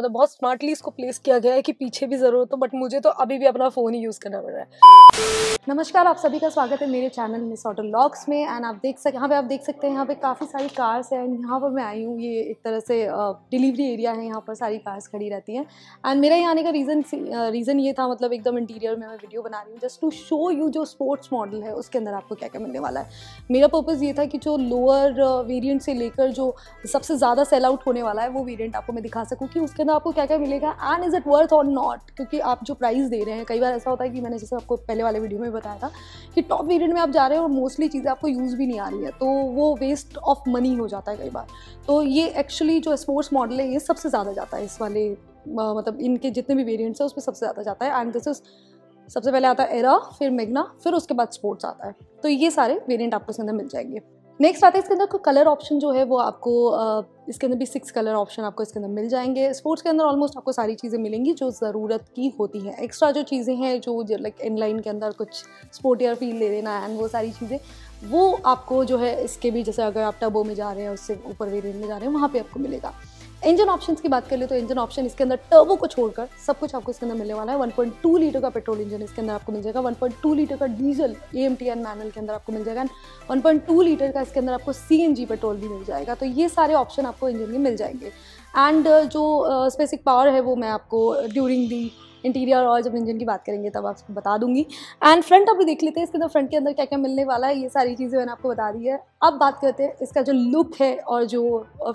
मतलब बहुत स्मार्टली इसको प्लेस किया गया है कि पीछे भी ज़रूरत हो बट मुझे तो अभी भी अपना फ़ोन ही यूज़ करना पड़ रहा है। नमस्कार, आप सभी का स्वागत है मेरे चैनल मिस ऑटो लॉक्स में एंड आप देख सकते यहाँ पे आप देख सकते हैं, यहाँ पे काफ़ी सारी कार्स हैं एंड यहाँ पर मैं आई हूँ, ये एक तरह से डिलीवरी एरिया है, यहाँ पर सारी कार्स खड़ी रहती हैं। एंड मेरा यहाँ आने का रीज़न रीज़न ये था मतलब एकदम इंटीरियर में मैं वीडियो बना रही हूँ जस्ट टू शो यू जो स्पोर्ट्स मॉडल है, उसके अंदर आपको क्या क्या मिलने वाला है। मेरा पर्पज़ ये था कि जो लोअर वेरियंट से लेकर जो सबसे ज़्यादा सेल आउट होने वाला है, वो वेरियंट आपको मैं दिखा सकूँ कि उसके अंदर आपको क्या क्या मिलेगा एंड इज़ इट वर्थ और नॉट क्योंकि आप जो प्राइस दे रहे हैं, कई बार ऐसा होता है कि मैंने जैसे आपको पहले वाले वीडियो में बताया था कि टॉप वेरियंट में आप जा रहे हैं और मोस्टली चीज़ें आपको यूज़ भी नहीं आ रही है तो वो वेस्ट ऑफ़ मनी हो जाता है कई बार। तो ये एक्चुअली जो स्पोर्ट्स मॉडल है, ये सबसे ज़्यादा जाता है इस वाले मतलब इनके जितने भी वेरियंट्स हैं, उसमें सबसे ज़्यादा जाता है। एंड दिस इज़ सबसे पहले आता है एरा फिर मेगना फिर उसके बाद स्पोर्ट्स आता है। तो ये सारे वेरिएंट आपको इसके अंदर मिल जाएँगे। नेक्स्ट आता है, इसके अंदर कलर ऑप्शन जो है वो आपको इसके अंदर भी सिक्स कलर ऑप्शन आपको इसके अंदर मिल जाएँगे। स्पोर्ट्स के अंदर ऑलमोस्ट आपको सारी चीज़ें मिलेंगी जो ज़रूरत की होती है। एक्स्ट्रा जो चीज़ें हैं, जो लाइक इनलाइन के अंदर कुछ स्पोर्ट या फील ले लेना एंड वो सारी चीज़ें, वो आपको जो है इसके भी, जैसे अगर आप टबो में जा रहे हैं, उससे ऊपर वेरियंट में जा रहे हैं, वहाँ पर आपको मिलेगा। इंजन ऑप्शन की बात कर ले तो इंजन ऑप्शन इसके अंदर टर्बो को छोड़कर सब कुछ आपको इसके अंदर मिलने वाला है। 1.2 लीटर का पेट्रोल इंजन इसके अंदर आपको मिल जाएगा। 1.2 लीटर का diesel A M T and manual के अंदर आपको मिल जाएगा। एंड 1.2 लीटर का इसके अंदर आपको सी एन जी पेट्रोल भी मिल जाएगा। तो ये सारे ऑप्शन आपको इंजन के मिल जाएँगे। एंड जो स्पेसिफिक पावर है वो मैं आपको ड्यूरिंग दी इंटीरियर और जब इंजन की बात करेंगे तब आपको बता दूँगी। एंड फ्रंट अभी देख लेते हैं, इसके अंदर फ्रंट के अंदर क्या क्या मिलने वाला है, ये सारी चीज़ें मैंने आपको बता दी है। अब बात करते हैं इसका जो लुक है और जो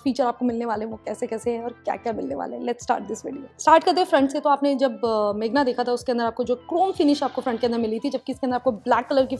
फीचर आपको मिलने वाले हैं, वो कैसे कैसे हैं और क्या क्या मिलने वाले हैं। Let start this video start करते हैं फ्रंट से तो आपने जब मेगना देखा था, उसके अंदर आपको जो क्रोम फिनिश आपको फ्रंट के अंदर मिली थी, जबकि इसके अंदर आपको ब्लैक कलर की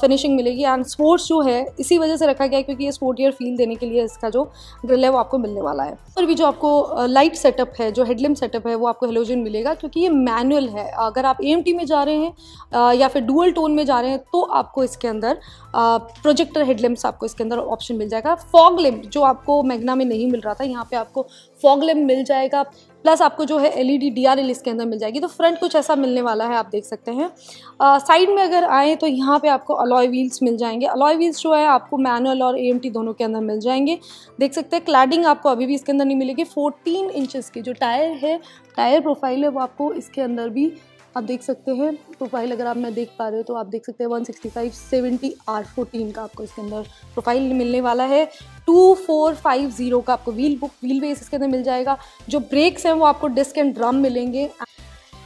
फिनिशिंग मिलेगी। एंड स्पोर्ट्स जो है, इसी वजह से रखा गया है क्योंकि ये स्पोर्टियर फील देने के लिए इसका जो ग्रिल है, वो आपको मिलने वाला है। और भी जो आपको लाइट सेटअप है, जो हेडलिम सेटअप है, वो आपको हेलोजन मिलेगा क्योंकि ये मैनुअल है। अगर आप ए में जा रहे हैं या फिर डुअल टोन में जा रहे हैं तो आपको इसके अंदर प्रोजेक्टर हेडलैम्प्स आपको इसके अंदर ऑप्शन मिल जाएगा। फॉग लैम्प जो आपको मैगना में नहीं मिल रहा था, यहाँ पे आपको फॉग लैम्प मिल जाएगा, प्लस आपको जो है L E D D R L इसके अंदर मिल जाएगी। तो फ्रंट कुछ ऐसा मिलने वाला है, आप देख सकते हैं। साइड में अगर आए तो यहाँ पे आपको अलॉय व्हील्स मिल जाएँगे। अलॉय व्हील्स जो है आपको मैनुअल और ए दोनों के अंदर मिल जाएँगे। देख सकते हैं क्लैडिंग आपको अभी भी इसके अंदर नहीं मिलेगी। फोर्टीन इंचज़ की जो टायर है टायर प्रोफ़ाइल है, वो आपको इसके अंदर भी आप देख सकते हैं प्रोफ़ाइल अगर आप मैं देख पा रहे हो तो आप देख सकते हैं one sixty five seventy R fourteen का आपको इसके अंदर प्रोफ़ाइल मिलने वाला है। टू फोर फाइव ज़ीरो का आपको व्हील बुक व्हील बेस इसके अंदर मिल जाएगा। जो ब्रेक्स हैं वो आपको डिस्क एंड ड्रम मिलेंगे।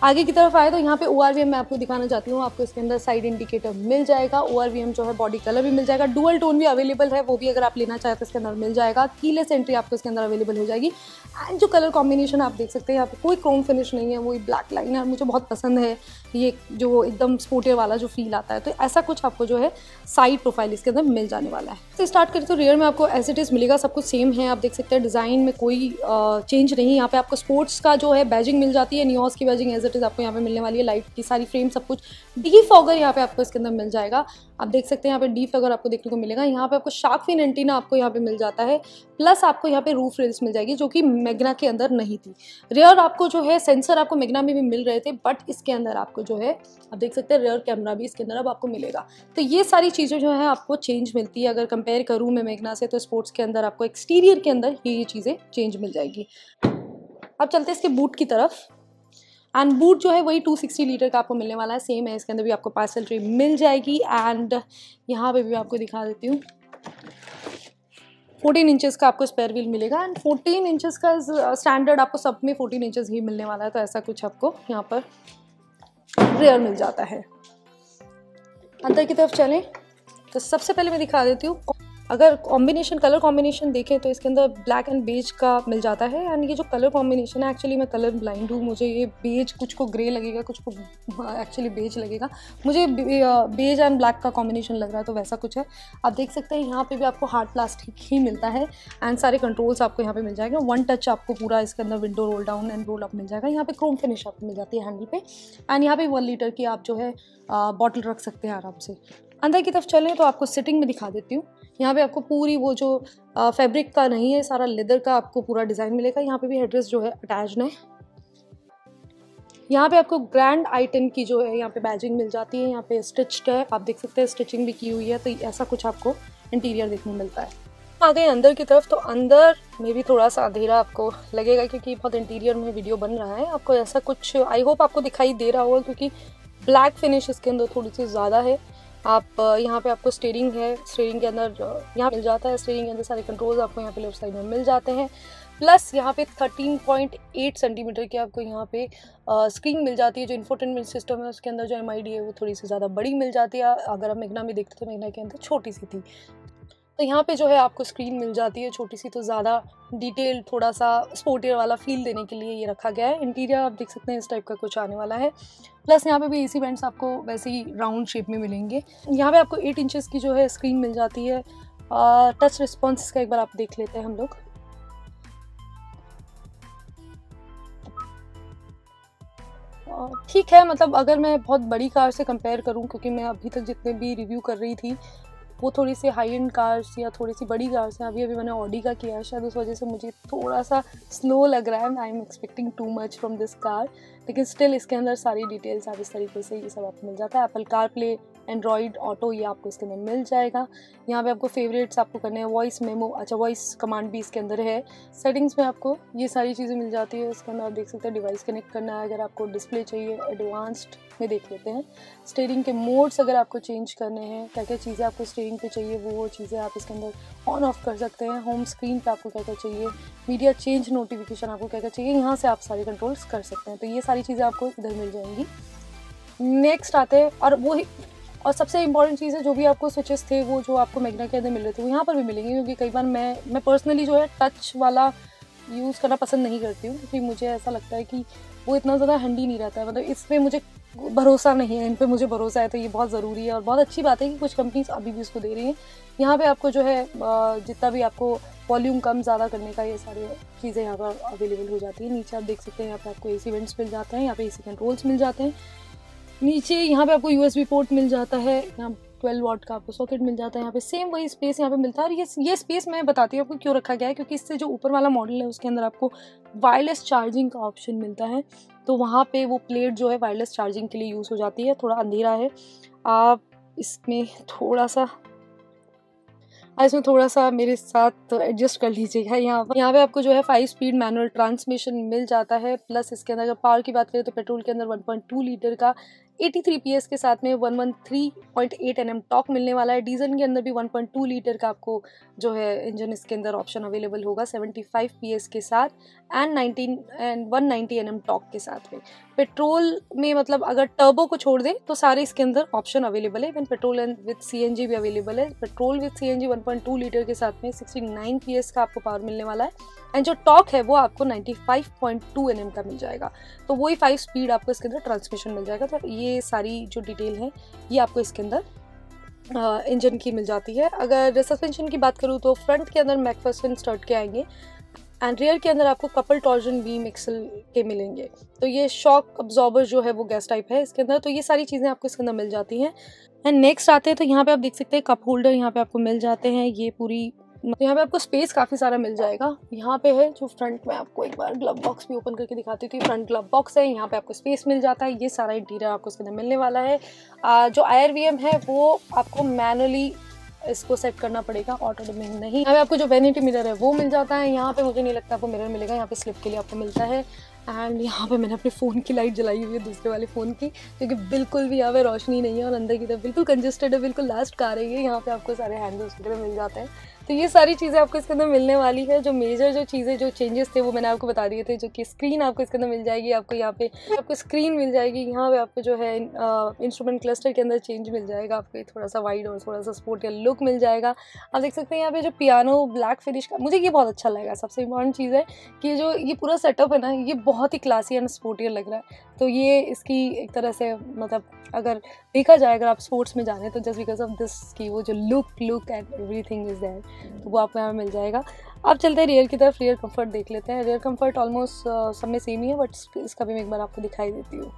आगे की तरफ़ आए तो यहाँ पे ओ मैं आपको दिखाना चाहती हूँ। आपको इसके अंदर साइड इंडिकेटर मिल जाएगा। ORVM जो है बॉडी कलर भी मिल जाएगा। डुअल टोन भी अवेलेबल है, वो भी अगर आप लेना चाहें तो इसके अंदर मिल जाएगा। कीलेस एंट्री आपको इसके अंदर अवेलेबल हो जाएगी। एंड जो कलर कॉम्बिनेशन आप देख सकते हैं, यहाँ पे कोई क्रोम फिनिश नहीं है, वही ब्लैक लाइन है, मुझे बहुत पसंद है। ये जो एकदम स्पोर्टियर वाला जो फील आता है तो ऐसा कुछ आपको जो है साइड प्रोफ़ाइल इसके अंदर मिल जाने वाला है। तो स्टार्ट करें तो रियर में आपको एज इट इज़ मिलेगा, सब कुछ सेम है, आप देख सकते हैं डिज़ाइन में कोई चेंज नहीं यहाँ पे आपको स्पोर्ट्स का जो है बैजिंग मिल जाती है न्यूज़ की बैजिंग एज इट इज़ आपको यहाँ पे मिलने वाली है लाइट की सारी फ्रेम सब कुछ। डी फॉगर यहाँ पे आपको इसके अंदर मिल जाएगा। आप देख सकते हैं यहाँ पे डी फॉगर आपको देखने को मिलेगा। यहाँ पे आपको शार्क फिन एंटीना आपको यहाँ पे मिल जाता है। प्लस आपको यहाँ पे रूफ रेल्स मिल जाएगी, जो कि मेगना के अंदर नहीं थी। रेयर आपको जो है सेंसर आपको मेगना में भी मिल रहे थे बट इसके अंदर आपको जो है, आप देख सकते हैं रेयर कैमरा भी इसके अंदर अब आपको मिलेगा। तो ये सारी चीज़ें जो है आपको चेंज मिलती है। अगर कंपेयर करूँ मैं मेगना से तो स्पोर्ट्स के अंदर आपको एक्सटीरियर के अंदर ये ये चीज़ें चेंज मिल जाएगी। अब चलते हैं इसके बूट की तरफ़। एंड बूट जो है वही 260 लीटर का आपको मिलने वाला है। सेम है, इसके अंदर भी आपको पार्सल ट्रे मिल जाएगी। एंड यहाँ पे भी आपको दिखा देती हूँ। 14 इंचेस का आपको स्पेयर व्हील मिलेगा। एंड 14 इंचेस का स्टैंडर्ड आपको सब में 14 इंचेस ही मिलने वाला है। तो ऐसा कुछ आपको यहाँ पर रेयर मिल जाता है। अंदर की तरफ़ चलें। तो सबसे पहले मैं दिखा देती हूँ अगर कॉम्बिनेशन कलर कॉम्बिनेशन देखें तो इसके अंदर ब्लैक एंड बेज का मिल जाता है एंड ये जो कलर कॉम्बिनेशन है एक्चुअली मैं कलर ब्लाइंड हूँ मुझे ये बेज कुछ को ग्रे लगेगा कुछ को एक्चुअली हाँ, बेज लगेगा। मुझे बेज एंड ब्लैक का कॉम्बिनेशन लग रहा है तो वैसा कुछ है। आप देख सकते हैं यहाँ पे भी आपको हार्ड प्लास्टिक ही मिलता है एंड सारे कंट्रोल्स आपको यहाँ पे मिल जाएँगे। वन टच आपको पूरा इसके अंदर window roll down and roll up मिल जाएगा। यहाँ पे क्रोम फिनिश आपको मिल जाती है हैंडल पे। एंड यहाँ पे वन लीटर की आप जो है बॉटल रख सकते हैं आराम से। अंदर की तरफ़ चलें तो आपको सिटिंग में दिखा देती हूँ। यहाँ पे आपको पूरी वो जो फैब्रिक का नहीं है, सारा लेदर का आपको पूरा डिज़ाइन मिलेगा। यहाँ पे भी एड्रेस जो है अटैच है। यहाँ पे आपको ग्रैंड आइटम की जो है यहाँ पे बैजिंग मिल जाती है। यहाँ पे स्टिच्ड है। आप देख सकते हैं स्टिचिंग भी की हुई है तो ऐसा कुछ आपको इंटीरियर देखने मिलता है। आ गए अंदर की तरफ़ तो अंदर में भी थोड़ा सा अंधेरा आपको लगेगा, क्योंकि बहुत इंटीरियर में वीडियो बन रहा है। आपको ऐसा कुछ आई होप आपको दिखाई दे रहा होगा, क्योंकि ब्लैक फिनिश इसके अंदर थोड़ी सी ज़्यादा है। आप यहाँ पे आपको स्टेयरिंग है स्टेयरिंग के अंदर यहाँ मिल जाता है स्टेयरिंग के अंदर सारे कंट्रोल्स आपको यहाँ पे लेफ़्ट साइड में मिल जाते हैं। प्लस यहाँ पे 13.8 सेंटीमीटर की आपको यहाँ पे स्क्रीन मिल जाती है, जो इन्फोटेनमेंट सिस्टम है, उसके अंदर जो एमआईडी है, वो थोड़ी सी ज़्यादा बड़ी मिल जाती है। अगर आप मेघना में देखते तो मेघना के अंदर छोटी सी थी। तो यहाँ पे जो है आपको स्क्रीन मिल जाती है छोटी सी तो ज़्यादा डिटेल थोड़ा सा स्पोर्टियर वाला फील देने के लिए ये रखा गया है। इंटीरियर आप देख सकते हैं इस टाइप का कुछ आने वाला है। प्लस यहाँ पे भी एसी वेंट्स आपको वैसे ही राउंड शेप में मिलेंगे। यहाँ पे आपको एट इंचज़ की जो है स्क्रीन मिल जाती है। टच रिस्पॉन्स का एक बार आप देख लेते हैं हम लोग। ठीक है मतलब अगर मैं बहुत बड़ी कार से कंपेयर करूँ, क्योंकि मैं अभी तक जितने भी रिव्यू कर रही थी वो थोड़ी सी हाई एंड कार्स या थोड़ी सी बड़ी कार्स हैं अभी अभी मैंने ऑडी का किया है, शायद उस वजह से मुझे थोड़ा सा स्लो लग रहा है। I am expecting too much from this car लेकिन स्टिल इसके अंदर सारी डिटेल्स आप इस तरीके से ये सब आपको मिल जाता है। Apple car play Android auto ये आपको इसके अंदर मिल जाएगा। यहाँ पे आपको फेवरेट्स आपको करने हैं वॉइस मेमो अच्छा वॉइस कमांड भी इसके अंदर है। सेटिंग्स में आपको ये सारी चीज़ें मिल जाती है, इसके अंदर आप देख सकते हैं डिवाइस कनेक्ट करना है, अगर आपको डिस्प्ले चाहिए एडवांस्ड में देख लेते हैं। स्टेयरिंग के मोड्स अगर आपको चेंज करने हैं क्या क्या चीज़ें आपको स्टेयरिंग पे चाहिए वो वो चीज़ें आप इसके अंदर ऑन ऑफ़ कर सकते हैं। होम स्क्रीन पे आपको क्या क्या चाहिए? मीडिया चेंज नोटिफिकेशन आपको क्या क्या चाहिए? यहाँ से आप सारे कंट्रोल्स कर सकते हैं। तो ये सारी चीज़ें आपको इधर मिल जाएँगी। नेक्स्ट आते हैं और वो और सबसे इंपॉर्टेंट चीज़ है जो भी आपको स्विचेस थे, वो जो आपको मैगना के अंदर मिल रहे थे, वो यहाँ पर भी मिलेंगे। क्योंकि कई बार मैं मैं पर्सनली जो है टच वाला यूज़ करना पसंद नहीं करती हूँ। क्योंकि मुझे ऐसा लगता है कि वो इतना ज़्यादा हैंडी नहीं रहता है। मतलब इस पर मुझे भरोसा नहीं है, इन पर मुझे भरोसा है तो ये बहुत ज़रूरी है। और बहुत अच्छी बात है कि कुछ कंपनीज़ अभी भी उसको दे रही हैं। यहाँ पे आपको जो है जितना भी आपको वॉल्यूम कम ज़्यादा करने का ये सारी चीज़ें यहाँ पर अवेलेबल हो जाती है। नीचे आप देख सकते हैं, यहाँ पर आपको ए सी वेंट्स मिल जाते हैं, यहाँ पे ए सी कंट्रोल्स मिल जाते हैं। नीचे यहाँ पे आपको यूएसबी पोर्ट मिल जाता है, यहाँ ट्वेल्व वाट का आपको सॉकेट मिल जाता है यहाँ पे। सेम वही स्पेस यहाँ पे मिलता है। और ये ये स्पेस मैं बताती हूँ आपको क्यों रखा गया है, क्योंकि इससे जो ऊपर वाला मॉडल है, उसके अंदर आपको वायरलेस चार्जिंग का ऑप्शन मिलता है। तो वहाँ पे वो प्लेट जो है वायरलेस चार्जिंग के लिए यूज़ हो जाती है। थोड़ा अंधेरा है। आप इसमें थोड़ा सा इसमें थोड़ा सा मेरे साथ एडजस्ट कर लीजिएगा यहाँ पर। यहाँ पे आपको जो है फाइव स्पीड मैनुअल ट्रांसमिशन मिल जाता है। प्लस इसके अंदर अगर पावर की बात करें तो पेट्रोल के अंदर 1.2 लीटर का 83 पीएस के साथ में one one three point eight N M torque मिलने वाला है। डीजल के अंदर भी 1.2 लीटर का आपको जो है इंजन इसके अंदर ऑप्शन अवेलेबल होगा सेवेंटी 75 पीएस के साथ। एंड 19 एंड 190 एनएम टॉक के साथ में। पेट्रोल में मतलब अगर टर्बो को छोड़ दें तो सारे इसके अंदर ऑप्शन अवेलेबल है। Even petrol and with C N G भी अवेलेबल है। Petrol with C N G one point two litre के साथ में सिक्सटी पीएस का आपको पावर मिलने वाला है। एंड जो टॉक है, वो आपको 95.2 एनएम का मिल जाएगा। तो वही फाइव स्पीड आपको इसके अंदर ट्रांसमिशन मिल जाएगा। तो ये सारी जो डिटेल है, ये आपको इसके अंदर इंजन की मिल जाती है। अगर सस्पेंशन की बात करूँ तो फ्रंट के अंदर मैकफर्सन स्टार्ट के आएँगे। एंड रियर के अंदर आपको कपल टॉर्जन बीम एक्सल के मिलेंगे। तो ये शॉक अब्जॉर्बर जो है वो गैस टाइप है इसके अंदर। तो ये सारी चीज़ें आपको इसके अंदर मिल जाती हैं। एंड नेक्स्ट आते हैं तो यहाँ पे आप देख सकते हैं कप होल्डर यहाँ पे आपको मिल जाते हैं। ये पूरी तो यहाँ पे आपको स्पेस काफ़ी सारा मिल जाएगा। यहाँ पे है जो फ्रंट में आपको एक बार ग्लव बॉक्स भी ओपन करके दिखाती थी। फ्रंट ग्लव बॉक्स है यहाँ पे आपको स्पेस मिल जाता है। ये सारा इंटीरियर आपको इसके अंदर मिलने वाला है। आ, जो आईआरवीएम है वो आपको मैनुअली इसको सेट करना पड़ेगा ऑटो डिमिंग नहीं। हमें आपको जो वेनिटी मिरर है, वो मिल जाता है। यहाँ पे मुझे नहीं लगता आपको मिरर मिलेगा, यहाँ पे स्लिप के लिए आपको मिलता है। एंड यहाँ पे मैंने अपने फ़ोन की लाइट जलाई हुई है, दूसरे वाले फ़ोन की, क्योंकि बिल्कुल भी यहाँ पे रोशनी नहीं है और अंदर की तरफ़ बिल्कुल कंजेस्टेड है, बिल्कुल लास्ट कार है यहाँ पे आपको सारे हैंडल्स वगैरह मिल जाते हैं। तो ये सारी चीज़ें आपको इसके अंदर मिलने वाली है, जो मेजर जो चीज़ें, जो चेंजेस थे, वो मैंने आपको बता दिए थे, जो कि स्क्रीन आपको इसके अंदर मिल जाएगी, आपको यहाँ पे, आपको स्क्रीन मिल जाएगी, यहाँ पे आपको जो है इंस्ट्रूमेंट क्लस्टर के अंदर चेंज मिल जाएगा, आपको थोड़ा सा वाइड और थोड़ा सा स्पोर्ट या लुक मिल जाएगा। आप देख सकते हैं यहाँ पे जो पियानो ब्लैक फिनिश का, मुझे ये बहुत अच्छा लगा, सबसे इंपॉर्टेंट चीज़ है कि जो, ये पूरा सेटअप है ना, ये बहुत ही क्लासी एंड स्पोर्टियर लग रहा है। तो ये इसकी एक तरह से मतलब अगर देखा जाए, अगर आप स्पोर्ट्स में जाने तो जस्ट बिकॉज़ ऑफ़ दिस की वो जो look look and everything is there तो वो आपको यहाँ मिल जाएगा। अब चलते हैं रियर की तरफ़ रियर कंफर्ट देख लेते हैं। रियर कंफर्ट ऑलमोस्ट सब में सेम ही है बट इसका भी मैं एक बार आपको दिखाई देती हूँ।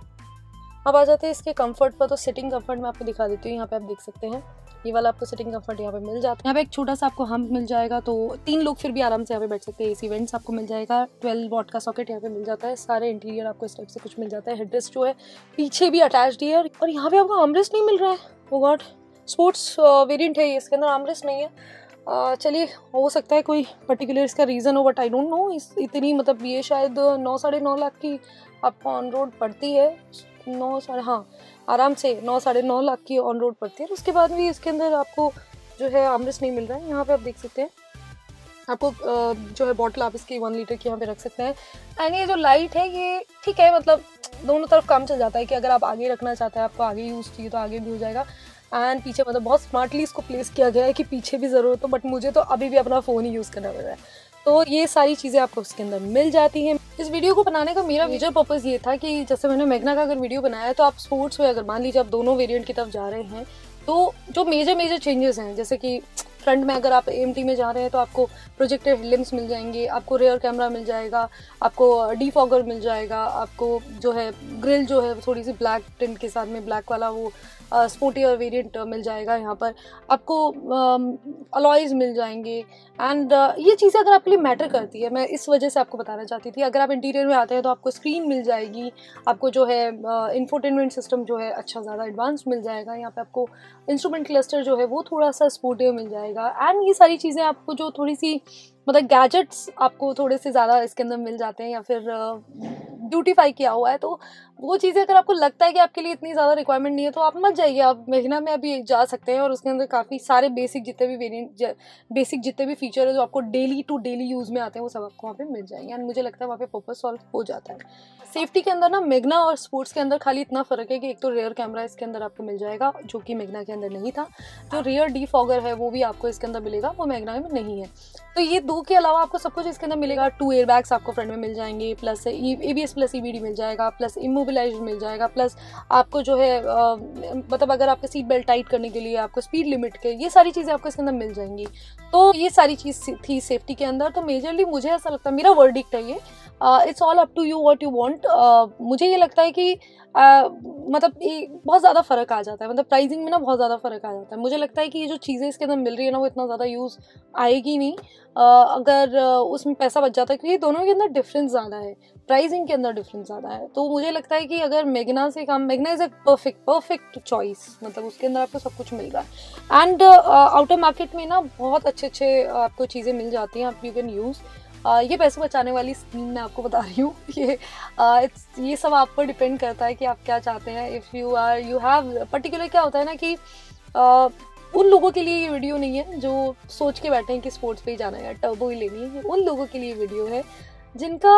अब आ जाते हैं इसके कंफर्ट पर तो सिटिंग कंफर्ट मैं आपको दिखा देती हूँ। यहाँ पे आप देख सकते हैं। ये वाला आपको सिटिंग कंफर्ट यहाँ पे मिल जाता है। यहाँ पे एक छोटा सा आपको हम मिल जाएगा तो तीन लोग फिर भी आराम से यहाँ पे बैठ सकते हैं। एसी वेंट्स आपको मिल जाएगा। ट्वेल्व वॉट का सॉकेट यहाँ पे मिल जाता है। सारे इंटीरियर आपको इस टाइप से कुछ मिल जाता है। हेडरेस्ट जो है, पीछे भी अटैच है और यहाँ पे आपको आमरेस्ट नहीं मिल रहा है। वो गॉड स्पोर्ट्स वेरियंट है इसके अंदर आमरेस्ट नहीं है। चलिए, हो सकता है कोई पर्टिकुलर इसका रीज़न हो बट आई डोंट नो इस, इतनी मतलब ये शायद नौ, साढ़े नौ लाख की आपको ऑन रोड पड़ती है। नौ, साढ़े हाँ आराम से नौ, साढ़े नौ लाख की ऑन रोड पड़ती है। उसके बाद भी इसके अंदर आपको जो है आमरस नहीं मिल रहा है। यहाँ पे आप देख सकते हैं। आपको जो है बॉटल आप इसकी वन लीटर की यहाँ पे रख सकते हैं। एंड ये जो लाइट है, ये ठीक है मतलब दोनों तरफ़ काम चल जाता है कि अगर आप आगे रखना चाहते हैं, आपको आगे यूज़ चाहिए तो आगे भी हो जाएगा। एंड पीछे मतलब बहुत स्मार्टली इसको प्लेस किया गया है कि पीछे भी ज़रूरत हो बट मुझे तो अभी भी अपना फ़ोन ही यूज़ करना पड़ रहा है। तो ये सारी चीज़ें आपको उसके अंदर मिल जाती हैं। इस वीडियो को बनाने का मेरा मेजर पर्पज़ ये था कि जैसे मैंने मेघना का अगर वीडियो बनाया है तो आप स्पोर्ट्स में अगर मान लीजिए आप दोनों वेरिएंट की तरफ़ जा रहे हैं तो जो मेजर मेजर चेंजेस हैं, जैसे कि फ्रंट में अगर आप एम में जा रहे हैं तो आपको प्रोजेक्टेड हेडलिम्स मिल जाएँगे, आपको रेयर कैमरा मिल जाएगा, आपको डी मिल जाएगा, आपको जो है ग्रिल जो है थोड़ी सी ब्लैक प्रिंट के साथ में ब्लैक वाला वो स्पोर्टी और वेरिएंट मिल जाएगा यहाँ पर। आपको अलॉयज मिल जाएँगे। एंड ये चीज़ें अगर आपके लिए मैटर करती है, मैं इस वजह से आपको बताना चाहती थी, अगर आप इंटीरियर में आते हैं तो आपको स्क्रीन मिल जाएगी, आपको जो है इंफोटेनमेंट सिस्टम जो है अच्छा ज़्यादा एडवांस मिल जाएगा, यहाँ पे आपको इंस्ट्रूमेंट क्लस्टर जो है वो थोड़ा सा स्पोर्टिव मिल जाएगा। एंड ये सारी चीज़ें आपको जो थोड़ी सी मतलब गैजेट्स आपको थोड़े से ज़्यादा इसके अंदर मिल जाते हैं या फिर ब्यूटीफाई किया हुआ है तो वो चीज़ें अगर आपको लगता है कि आपके लिए इतनी ज़्यादा रिक्वायरमेंट नहीं है तो आप मत जाइए। आप महीना में अभी जा सकते हैं और उसके अंदर काफ़ी सारे बेसिक जितने भी वेरियंट बेसिक जितने भी फीचर है जो आपको डेली टू डेली यूज़ में आते हैं, वो सब आपको वहाँ पे मिल जाएँगे। एंड मुझे लगता है वहाँ पे पर्पज सॉल्व हो जाता है। सेफ्टी के अंदर ना मेगना और स्पोर्ट्स के अंदर खाली इतना फ़र्क है कि एक तो रेयर कैमरा इसके अंदर आपको मिल जाएगा, जो कि मेगना के अंदर नहीं था। जो रेयर डी फॉगर है, वो भी आपको इसके अंदर मिलेगा, वो मेगना में नहीं है। तो ये दो के अलावा आपको सब कुछ इसके अंदर मिलेगा। टू एयर बैग्स आपको फ्रंट में मिल जाएँगे plus A B S plus E मिल जाएगा प्लस इमोबिलाइज मिल जाएगा। प्लस आपको जो है मतलब अगर आपके सीट बेल्ट टाइट करने के लिए आपको स्पीड लिमिट के ये सारी चीज़ें आपको इसके अंदर मिल जाएँगी। तो ये सारी चीज़ थी सेफ्टी के अंदर। तो मेजरली मुझे ऐसा लगता है मेरा वर्डिक्ट है ये। It's all up to you what you want मुझे ये लगता है कि uh, मतलब ये बहुत ज़्यादा फ़र्क आ जाता है। मतलब प्राइसिंग में ना बहुत ज़्यादा फ़र्क आ जाता है। मुझे लगता है कि ये जो चीज़ें इसके अंदर मिल रही है ना वो इतना ज़्यादा यूज़ आएगी नहीं। uh, अगर uh, उसमें पैसा बच जाता है क्योंकि दोनों के अंदर डिफरेंस ज़्यादा है। प्राइसिंग के अंदर डिफरेंस ज़्यादा है। तो मुझे लगता है कि अगर मेगना से काम Magna is a perfect perfect choice मतलब उसके अंदर आपको सब कुछ मिल रहा है। एंड आउटर मार्केट में ना बहुत अच्छे अच्छे आपको चीज़ें मिल जाती हैं आप यू कैन यूज़ ये पैसे बचाने वाली स्कीम मैं आपको बता रही हूँ। ये इट्स ये सब आप पर डिपेंड करता है कि आप क्या चाहते हैं। If you are you have particular क्या होता है ना कि uh, उन लोगों के लिए ये वीडियो नहीं है जो सोच के बैठे हैं कि स्पोर्ट्स पे ही जाना है या टर्बो ही लेनी है। उन लोगों के लिए वीडियो है। जिनका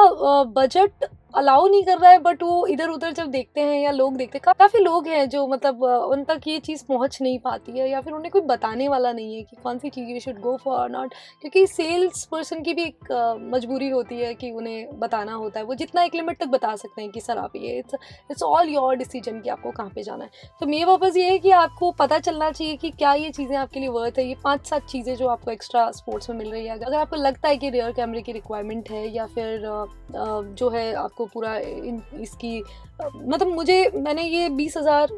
बजट अलाउ नहीं कर रहा है बट वो इधर उधर जब देखते हैं या लोग देखते हैं काफ़ी लोग हैं जो मतलब उन तक ये चीज़ पहुँच नहीं पाती है या फिर उन्हें कोई बताने वाला नहीं है कि कौन सी चीज़ you should go for not क्योंकि सेल्स पर्सन की भी एक मजबूरी होती है कि उन्हें बताना होता है। वो जितना एक लिमिट तक बता सकते हैं कि सर आप ये it's it's all your decision कि आपको कहाँ पे जाना है। तो मेरे वापस ये है कि आपको पता चलना चाहिए कि क्या ये चीज़ें आपके लिए वर्थ है। ये पाँच सात चीज़ें जो आपको एक्स्ट्रा स्पोर्ट्स में मिल रही है। अगर आपको लगता है कि रेयर कैमरे की रिक्वायरमेंट है या फिर जो है आपको पूरा इसकी मतलब मुझे, मैंने ये बीस हज़ार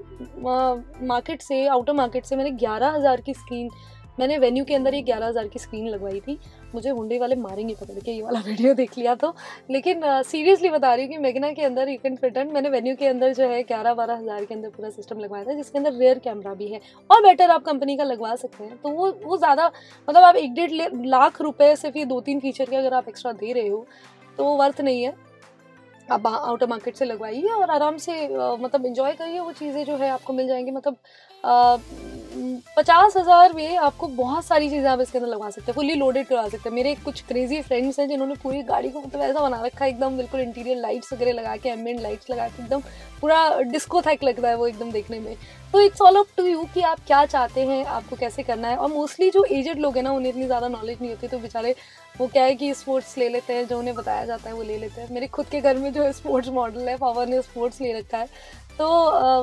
मार्केट से आउटर मार्केट से मैंने ग्यारह हज़ार की स्क्रीन मैंने वेन्यू के अंदर ये ग्यारह हज़ार की स्क्रीन लगवाई थी। मुझे हुंडे वाले मारेंगे पकड़ के ये वाला वीडियो देख लिया तो। लेकिन सीरियसली बता रही हूँ कि मेगना के अंदर यू कैन फिटन मैंने वेन्यू के अंदर जो है ग्यारह बारह हज़ार के अंदर पूरा सिस्टम लगवाया था, जिसके अंदर रेयर कैमरा भी है। और बेटर आप कंपनी का लगवा सकते हैं। तो वो वो ज़्यादा मतलब आप एक डेढ़ लाख रुपये सिर्फ़ ये दो तीन फीचर के अगर आप एक्स्ट्रा दे रहे हो तो वो वर्थ नहीं है। आप आउटर मार्केट से लगवाइए और आराम से मतलब इंजॉय करिए वो चीज़ें जो है आपको मिल जाएँगी। मतलब पचास हज़ार में आपको बहुत सारी चीज़ें आप इसके अंदर लगवा सकते हैं फुली लोडेड करवा सकते हैं। मेरे कुछ क्रेजी फ्रेंड्स हैं जिन्होंने पूरी गाड़ी को मतलब ऐसा बना रखा है, एकदम बिल्कुल इंटीरियर लाइट्स वगैरह लगा के एम्बियंट लाइट्स लगा के, एकदम पूरा डिस्को थैक लगता है वो एकदम देखने में। तो it's all up to you कि आप क्या चाहते हैं, आपको कैसे करना है। और मोस्टली जो एजेड लोग हैं ना, उन्हें इतनी ज़्यादा नॉलेज नहीं होती तो बेचारे वो क्या है कि स्पोर्ट्स ले लेते हैं, जो उन्हें बताया जाता है वो ले लेते हैं। मेरे खुद के घर में जो स्पोर्ट्स मॉडल है पावर ने स्पोर्ट्स ले रखा है। तो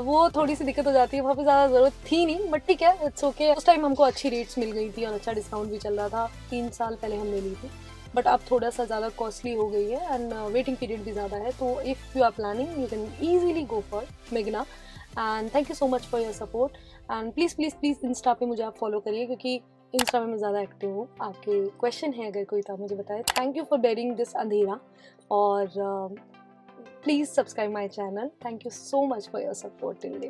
वो थोड़ी सी दिक्कत हो जाती है। वहाँ पे ज़्यादा ज़रूरत थी नहीं बट ठीक है इट्स ओके उस टाइम हमको अच्छी रेट्स मिल गई थी और अच्छा डिस्काउंट भी चल रहा था। तीन साल पहले हम ले ली थी। बट अब थोड़ा सा ज़्यादा कॉस्टली हो गई है एंड वेटिंग पीरियड भी ज़्यादा है। तो if you are planning you can easily go for Magna and thank you so much for your support and please please please Insta पे मुझे आप फॉलो करिए क्योंकि इंस्टा में मैं ज़्यादा एक्टिव हूँ। आपके क्वेश्चन है अगर कोई तो आप मुझे बताए। Thank you for bearing this अंधेरा और Please subscribe my channel. Thank you so much for your support till date.